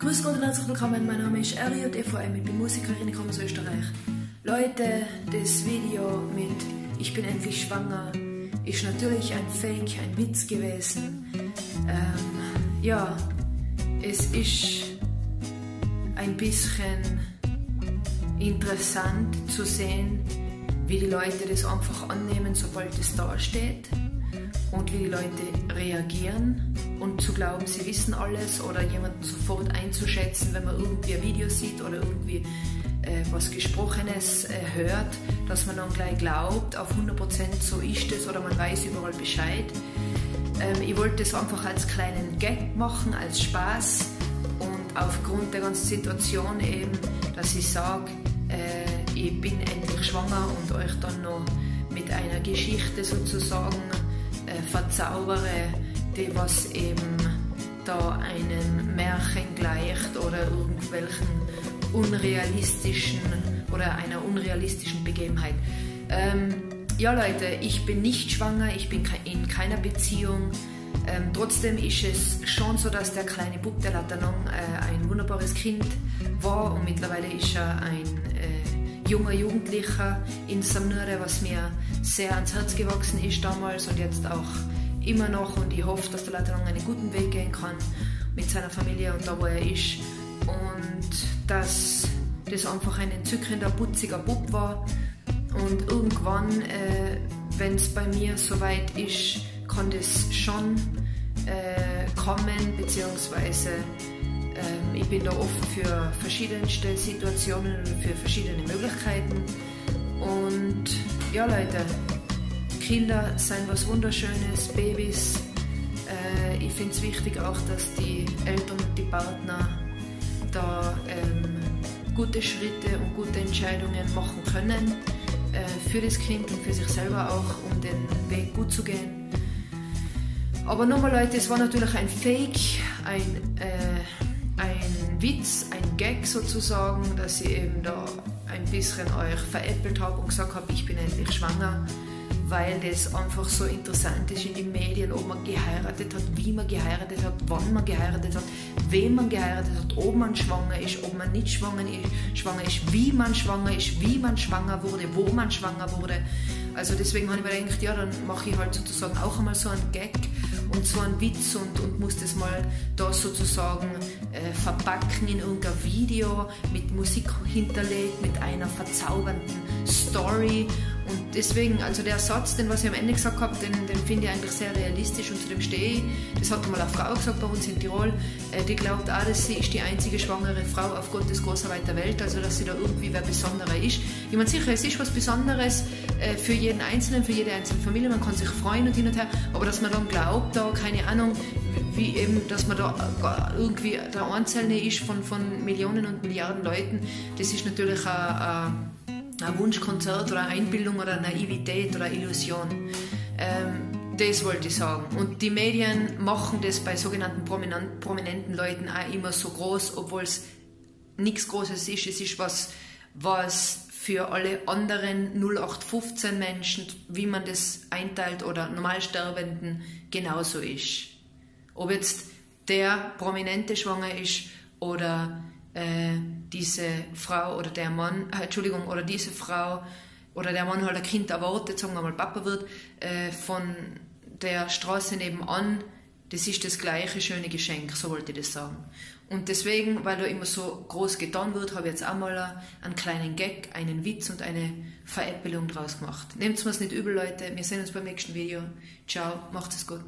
Grüß Gott und herzlich willkommen, mein Name ist Elliot EVM, ich bin Musikerin, ich komme aus Österreich. Leute, das Video mit Ich bin endlich schwanger ist natürlich ein Fake, ein Witz gewesen. Ähm, ja, es ist ein bisschen interessant zu sehen, wie die Leute das einfach annehmen, sobald es da steht und wie die Leute reagieren und zu glauben, sie wissen alles oder jemanden sofort einzuschätzen, wenn man irgendwie ein Video sieht oder irgendwie äh, was Gesprochenes äh, hört, dass man dann gleich glaubt, auf 100% so ist es oder man weiß überall Bescheid. Ähm, ich wollte es einfach als kleinen Gag machen, als Spaß und aufgrund der ganzen Situation eben, dass ich sage, äh, ich bin endlich schwanger und euch dann noch mit einer Geschichte sozusagen äh, verzaubere, die was eben da einem Märchen gleicht oder irgendwelchen unrealistischen oder einer unrealistischen Begebenheit. Ähm, ja Leute, ich bin nicht schwanger, ich bin in keiner Beziehung. Ähm, trotzdem ist es schon so, dass der kleine Bub, der Latanon, äh, ein wunderbares Kind war und mittlerweile ist er ein äh, junger Jugendlicher in Samnure, was mir sehr ans Herz gewachsen ist damals und jetzt auch immer noch. Und ich hoffe, dass der Latanon einen guten Weg gehen kann mit seiner Familie und da, wo er ist. Und dass das einfach ein entzückender, putziger Bub war. Und irgendwann, äh, wenn es bei mir soweit ist, kann das schon äh, kommen, beziehungsweise ich bin da offen für verschiedenste Situationen und für verschiedene Möglichkeiten. Und ja, Leute, Kinder sind was Wunderschönes, Babys. Äh, ich finde es wichtig auch, dass die Eltern und die Partner da ähm, gute Schritte und gute Entscheidungen machen können äh, für das Kind und für sich selber auch, um den Weg gut zu gehen. Aber nochmal Leute, es war natürlich ein Fake, ein, äh, ein Witz, ein Gag sozusagen, dass ich eben da ein bisschen euch veräppelt habe und gesagt habe, ich bin endlich schwanger weil das einfach so interessant ist in den Medien, ob man geheiratet hat, wie man geheiratet hat, wann man geheiratet hat, wem man geheiratet hat, ob man schwanger ist, ob man nicht schwanger ist, schwanger ist, wie man schwanger ist, wie man schwanger wurde, wo man schwanger wurde. Also deswegen habe ich mir gedacht, ja, dann mache ich halt sozusagen auch einmal so einen Gag und so einen Witz und, und muss das mal da sozusagen verpacken in irgendein Video mit Musik hinterlegt, mit einer verzaubernden Story und deswegen, also der Satz, den was ich am Ende gesagt habe, den, den finde ich eigentlich sehr realistisch und zu dem stehe ich. Das hat mal eine Frau gesagt bei uns in Tirol. Äh, die glaubt auch, dass sie ist die einzige schwangere Frau auf Gottes großer weiter Welt, also dass sie da irgendwie wer Besonderer ist. Ich meine sicher, es ist was Besonderes äh, für jeden Einzelnen, für jede einzelne Familie. Man kann sich freuen und hin und her, aber dass man dann glaubt, da keine Ahnung, wie eben, dass man da irgendwie der Einzelne ist von, von Millionen und Milliarden Leuten, das ist natürlich ein ein Wunschkonzert oder eine Einbildung oder eine Naivität oder eine Illusion. Ähm, das wollte ich sagen. Und die Medien machen das bei sogenannten prominenten Leuten auch immer so groß, obwohl es nichts Großes ist. Es ist was, was für alle anderen 0815 Menschen, wie man das einteilt, oder Normalsterbenden genauso ist. Ob jetzt der Prominente schwanger ist oder äh, diese Frau oder der Mann, äh, Entschuldigung, oder diese Frau oder der Mann halt ein Kind erwartet, sagen wir mal Papa wird, äh, von der Straße nebenan, das ist das gleiche schöne Geschenk, so wollte ich das sagen. Und deswegen, weil da immer so groß getan wird, habe ich jetzt auch mal einen kleinen Gag, einen Witz und eine Veräppelung draus gemacht. Nehmt es mir nicht übel, Leute. Wir sehen uns beim nächsten Video. Ciao, macht es gut.